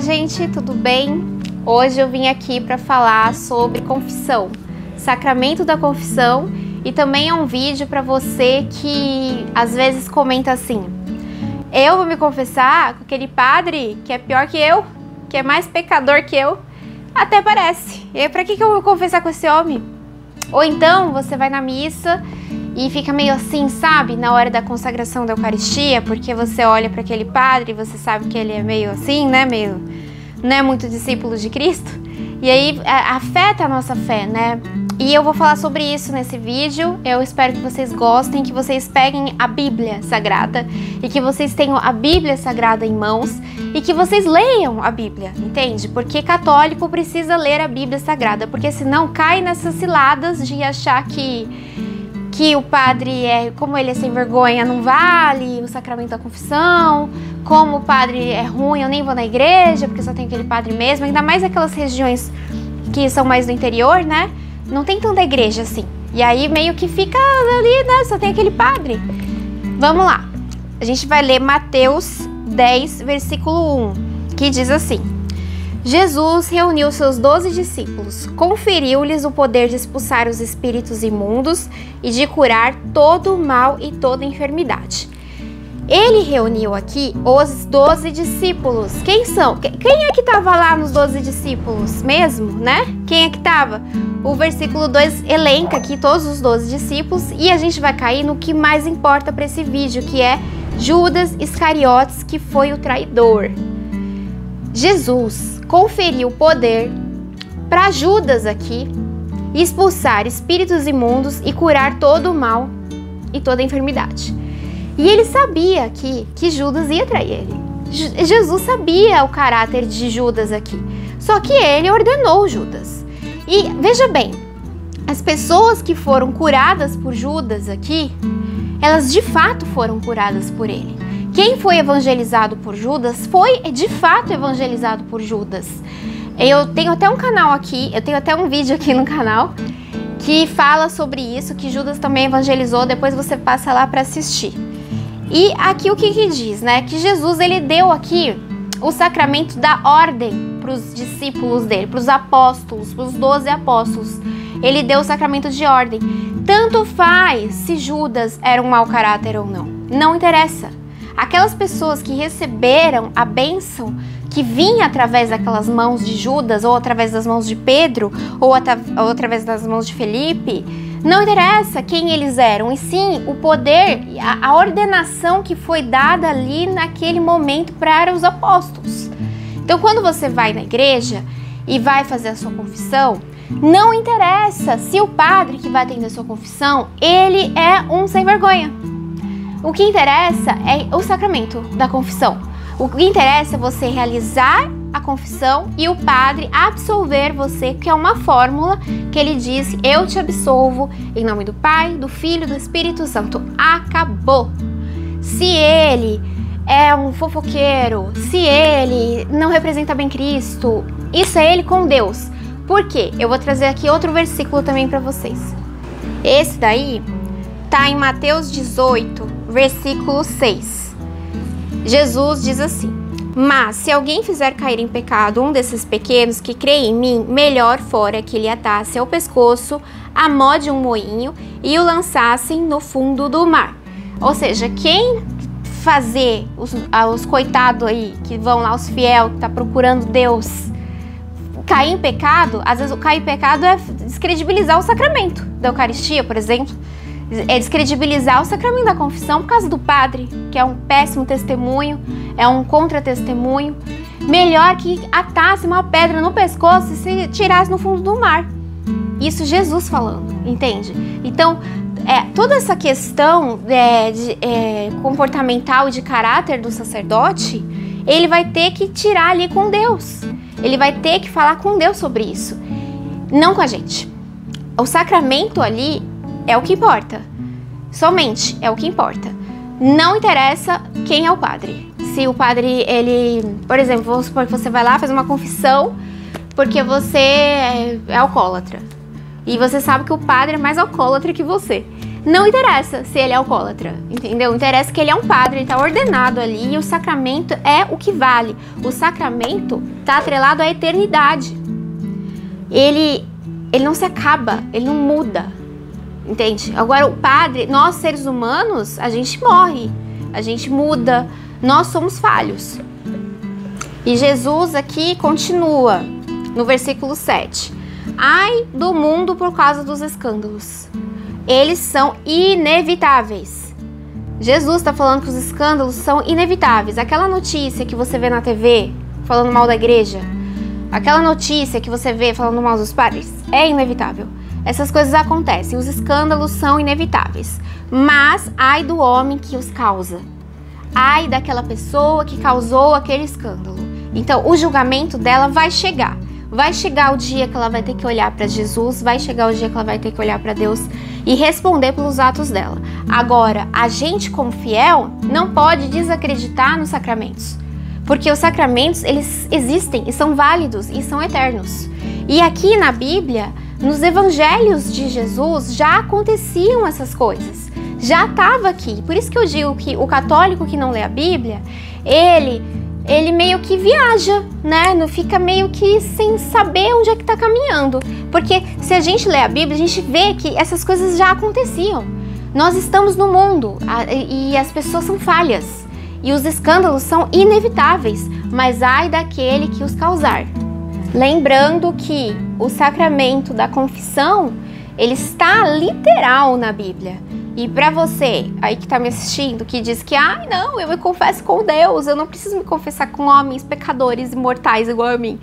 Gente, tudo bem? Hoje eu vim aqui para falar sobre confissão, sacramento da confissão, e também é um vídeo para você que às vezes comenta assim: eu vou me confessar com aquele padre que é pior que eu, que é mais pecador que eu. Até parece. E para que, que eu vou confessar com esse homem? Ou então você vai na missa e fica meio assim, sabe, na hora da consagração da Eucaristia, porque você olha para aquele padre e você sabe que ele é meio assim, né, meio não é muito discípulo de Cristo. E aí afeta a nossa fé, né? E eu vou falar sobre isso nesse vídeo. Eu espero que vocês gostem, que vocês peguem a Bíblia Sagrada e que vocês tenham a Bíblia Sagrada em mãos e que vocês leiam a Bíblia, entende? Porque católico precisa ler a Bíblia Sagrada, porque senão cai nessas ciladas de achar que que o padre é, como ele é sem vergonha, não vale o sacramento da confissão, como o padre é ruim, eu nem vou na igreja, porque só tem aquele padre mesmo, ainda mais aquelas regiões que são mais do interior, né? Não tem tanta igreja assim. E aí meio que fica ali, né? Só tem aquele padre. Vamos lá. A gente vai ler Mateus 10, versículo 1, que diz assim: Jesus reuniu seus doze discípulos, conferiu-lhes o poder de expulsar os espíritos imundos e de curar todo o mal e toda enfermidade. Ele reuniu aqui os doze discípulos. Quem são? Quem é que estava lá nos doze discípulos mesmo, né? Quem é que estava? O versículo 2 elenca aqui todos os doze discípulos e a gente vai cair no que mais importa para esse vídeo, que é Judas Iscariotes, que foi o traidor. Jesus conferiu poder para Judas aqui expulsar espíritos imundos e curar todo o mal e toda a enfermidade. E ele sabia aqui que Judas ia trair ele. Jesus sabia o caráter de Judas aqui. Só que ele ordenou Judas. E veja bem, as pessoas que foram curadas por Judas aqui, elas de fato foram curadas por ele. Quem foi evangelizado por Judas foi de fato evangelizado por Judas. Eu tenho até um canal aqui, eu tenho até um vídeo aqui no canal que fala sobre isso, que Judas também evangelizou, depois você passa lá para assistir. E aqui o que, que diz, né? Que Jesus ele deu aqui o sacramento da ordem para os discípulos dele, para os apóstolos, para os doze apóstolos. Ele deu o sacramento de ordem. Tanto faz se Judas era um mau caráter ou não. Não interessa. Aquelas pessoas que receberam a bênção que vinha através daquelas mãos de Judas, ou através das mãos de Pedro, ou, ou através das mãos de Felipe, não interessa quem eles eram, e sim o poder, a, a ordenação que foi dada ali naquele momento para os apóstolos. Então, quando você vai na igreja e vai fazer a sua confissão, não interessa se o padre que vai atender a sua confissão, ele é um sem vergonha. O que interessa é o sacramento da confissão. O que interessa é você realizar a confissão e o padre absolver você, que é uma fórmula que ele diz: Eu te absolvo em nome do Pai, do Filho e do Espírito Santo. Acabou. Se ele é um fofoqueiro, se ele não representa bem Cristo, isso é ele com Deus. Por quê? Eu vou trazer aqui outro versículo também para vocês. Esse daí tá em Mateus 18, versículo 6. Jesus diz assim: Mas se alguém fizer cair em pecado um desses pequenos que crê em mim, melhor fora que lhe atasse ao pescoço a mó de um moinho e o lançassem no fundo do mar. Ou seja, quem fazer os, os coitados aí que vão lá, os fiel que tá procurando Deus, cair em pecado, às vezes o cair em pecado é descredibilizar o sacramento da Eucaristia, por exemplo é descredibilizar o sacramento da confissão por causa do padre, que é um péssimo testemunho, é um contra-testemunho. Melhor que atasse uma pedra no pescoço e se tirasse no fundo do mar. Isso Jesus falando, entende? Então, é, toda essa questão é, de, é, comportamental de caráter do sacerdote, ele vai ter que tirar ali com Deus. Ele vai ter que falar com Deus sobre isso, não com a gente. O sacramento ali é o que importa. Somente é o que importa. Não interessa quem é o padre. Se o padre, ele, por exemplo, vamos supor que você vai lá, faz uma confissão porque você é, é alcoólatra. E você sabe que o padre é mais alcoólatra que você. Não interessa se ele é alcoólatra, entendeu? Interessa que ele é um padre, ele está ordenado ali e o sacramento é o que vale. O sacramento está atrelado à eternidade. Ele, ele não se acaba, ele não muda, entende? Agora, o padre, nós seres humanos, a gente morre, a gente muda, nós somos falhos. E Jesus aqui continua no versículo 7. Ai do mundo por causa dos escândalos eles são inevitáveis. Jesus está falando que os escândalos são inevitáveis. Aquela notícia que você vê na TV falando mal da igreja, aquela notícia que você vê falando mal dos padres, é inevitável. Essas coisas acontecem, os escândalos são inevitáveis. Mas ai do homem que os causa. Ai daquela pessoa que causou aquele escândalo. Então, o julgamento dela vai chegar. Vai chegar o dia que ela vai ter que olhar para Jesus, vai chegar o dia que ela vai ter que olhar para Deus e responder pelos atos dela. Agora, a gente como fiel não pode desacreditar nos sacramentos, porque os sacramentos eles existem e são válidos e são eternos. E aqui na Bíblia, nos evangelhos de Jesus já aconteciam essas coisas. Já estava aqui. Por isso que eu digo que o católico que não lê a Bíblia, ele ele meio que viaja, né? Não fica meio que sem saber onde é que está caminhando. Porque se a gente lê a Bíblia, a gente vê que essas coisas já aconteciam. Nós estamos no mundo e as pessoas são falhas. E os escândalos são inevitáveis, mas ai daquele que os causar. Lembrando que o sacramento da confissão, ele está literal na Bíblia. E para você aí que tá me assistindo, que diz que, ai ah, não, eu me confesso com Deus, eu não preciso me confessar com homens pecadores e mortais igual a mim.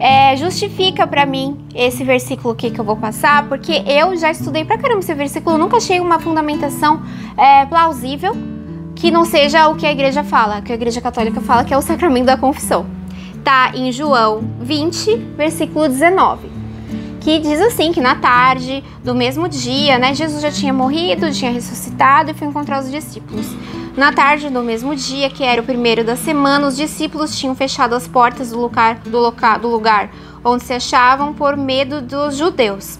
É, justifica para mim esse versículo aqui que eu vou passar, porque eu já estudei pra caramba esse versículo, nunca achei uma fundamentação é, plausível que não seja o que a igreja fala, que a igreja católica fala que é o sacramento da confissão. Tá em João 20, versículo 19 que diz assim que na tarde do mesmo dia, né, Jesus já tinha morrido, tinha ressuscitado e foi encontrar os discípulos. Na tarde do mesmo dia, que era o primeiro da semana, os discípulos tinham fechado as portas do lugar, do, local, do lugar onde se achavam por medo dos judeus.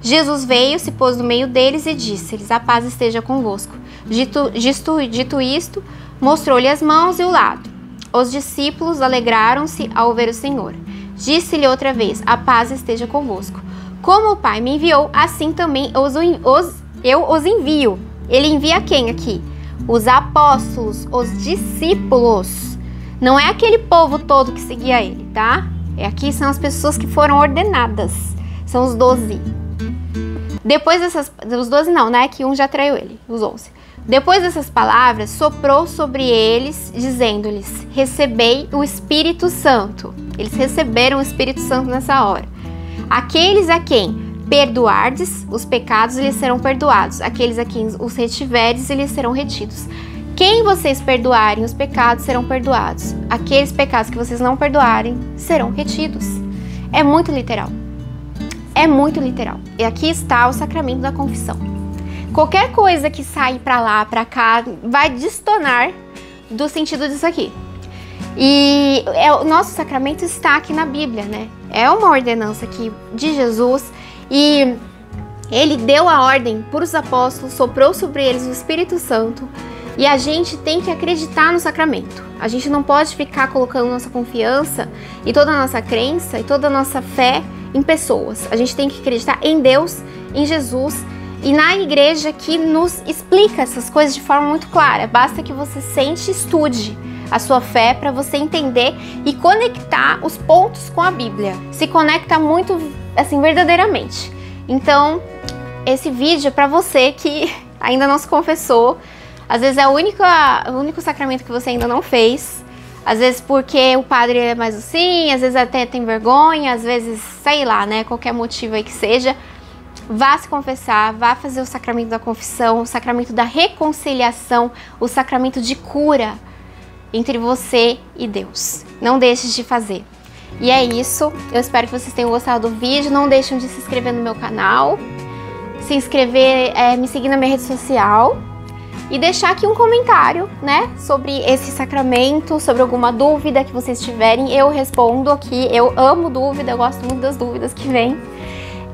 Jesus veio, se pôs no meio deles e disse-lhes: A paz esteja convosco. Dito, dito, dito isto, mostrou-lhe as mãos e o lado. Os discípulos alegraram-se ao ver o Senhor. Disse-lhe outra vez: A paz esteja convosco. Como o Pai me enviou, assim também os, os, eu os envio. Ele envia quem aqui? Os apóstolos, os discípulos. Não é aquele povo todo que seguia ele, tá? É aqui são as pessoas que foram ordenadas. São os doze. Depois dessas. Os doze não, né? Que um já traiu ele, os onze. Depois dessas palavras, soprou sobre eles, dizendo-lhes: Recebei o Espírito Santo. Eles receberam o Espírito Santo nessa hora. Aqueles a quem perdoardes os pecados, lhes serão perdoados. Aqueles a quem os retiverdes, lhes serão retidos. Quem vocês perdoarem os pecados serão perdoados. Aqueles pecados que vocês não perdoarem serão retidos. É muito literal. É muito literal. E aqui está o sacramento da confissão. Qualquer coisa que sair para lá, para cá, vai destonar do sentido disso aqui. E é, o nosso sacramento está aqui na Bíblia, né? É uma ordenança aqui de Jesus e ele deu a ordem para os apóstolos, soprou sobre eles o Espírito Santo e a gente tem que acreditar no sacramento. A gente não pode ficar colocando nossa confiança e toda a nossa crença e toda a nossa fé em pessoas. A gente tem que acreditar em Deus, em Jesus e na igreja que nos explica essas coisas de forma muito clara. Basta que você sente e estude a sua fé para você entender e conectar os pontos com a Bíblia. Se conecta muito assim verdadeiramente. Então, esse vídeo é para você que ainda não se confessou. Às vezes é o único, o único sacramento que você ainda não fez. Às vezes porque o padre é mais assim, às vezes até tem vergonha, às vezes, sei lá, né? Qualquer motivo aí que seja vá se confessar, vá fazer o sacramento da confissão, o sacramento da reconciliação, o sacramento de cura entre você e Deus. Não deixe de fazer. E é isso. Eu espero que vocês tenham gostado do vídeo. Não deixem de se inscrever no meu canal, se inscrever, é, me seguir na minha rede social e deixar aqui um comentário, né, sobre esse sacramento, sobre alguma dúvida que vocês tiverem. Eu respondo aqui. Eu amo dúvida, eu gosto muito das dúvidas que vêm.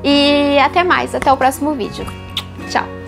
E até mais, até o próximo vídeo. Tchau!